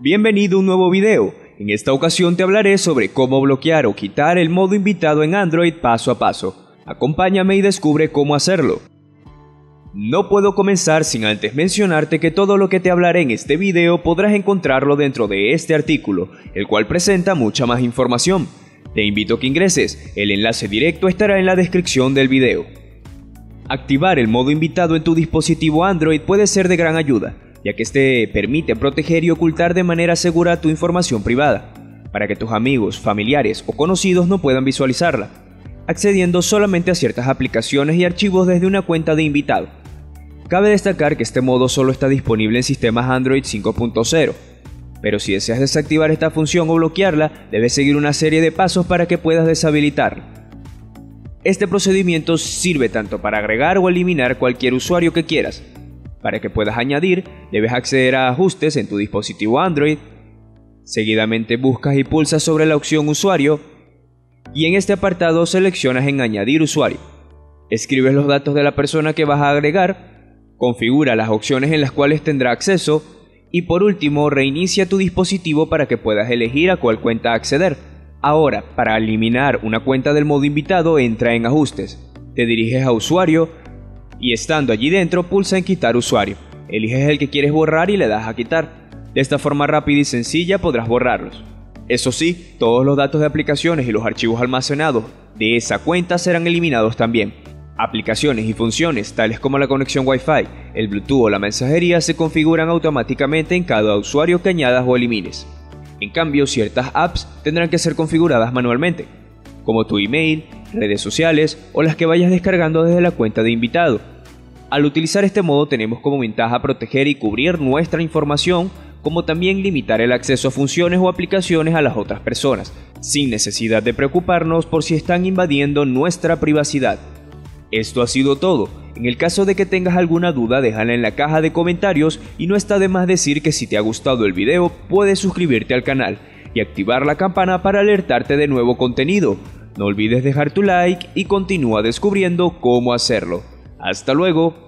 Bienvenido a un nuevo video. En esta ocasión te hablaré sobre cómo bloquear o quitar el modo invitado en Android paso a paso. Acompáñame y descubre cómo hacerlo. No puedo comenzar sin antes mencionarte que todo lo que te hablaré en este video podrás encontrarlo dentro de este artículo, el cual presenta mucha más información. Te invito a que ingreses, el enlace directo estará en la descripción del video. Activar el modo invitado en tu dispositivo Android puede ser de gran ayuda, ya que este permite proteger y ocultar de manera segura tu información privada, para que tus amigos, familiares o conocidos no puedan visualizarla, accediendo solamente a ciertas aplicaciones y archivos desde una cuenta de invitado. Cabe destacar que este modo solo está disponible en sistemas Android 5.0, pero si deseas desactivar esta función o bloquearla, debes seguir una serie de pasos para que puedas deshabilitarla. Este procedimiento sirve tanto para agregar o eliminar cualquier usuario que quieras, para que puedas añadir, debes acceder a Ajustes en tu dispositivo Android. Seguidamente buscas y pulsas sobre la opción Usuario y en este apartado seleccionas en Añadir usuario. Escribes los datos de la persona que vas a agregar, configura las opciones en las cuales tendrá acceso y por último reinicia tu dispositivo para que puedas elegir a cuál cuenta acceder. Ahora, para eliminar una cuenta del modo invitado, entra en Ajustes, te diriges a Usuario y estando allí dentro pulsa en quitar usuario. Eliges el que quieres borrar y le das a quitar. De esta forma rápida y sencilla podrás borrarlos. Eso sí, todos los datos de aplicaciones y los archivos almacenados de esa cuenta serán eliminados también. Aplicaciones y funciones tales como la conexión Wi-Fi, el Bluetooth o la mensajería se configuran automáticamente en cada usuario que añadas o elimines. En cambio, ciertas apps tendrán que ser configuradas manualmente, como tu email, redes sociales o las que vayas descargando desde la cuenta de invitado. Al utilizar este modo tenemos como ventaja proteger y cubrir nuestra información, como también limitar el acceso a funciones o aplicaciones a las otras personas, sin necesidad de preocuparnos por si están invadiendo nuestra privacidad. Esto ha sido todo. En el caso de que tengas alguna duda, déjala en la caja de comentarios y no está de más decir que si te ha gustado el video, puedes suscribirte al canal y activar la campana para alertarte de nuevo contenido. No olvides dejar tu like y continúa descubriendo cómo hacerlo. Hasta luego.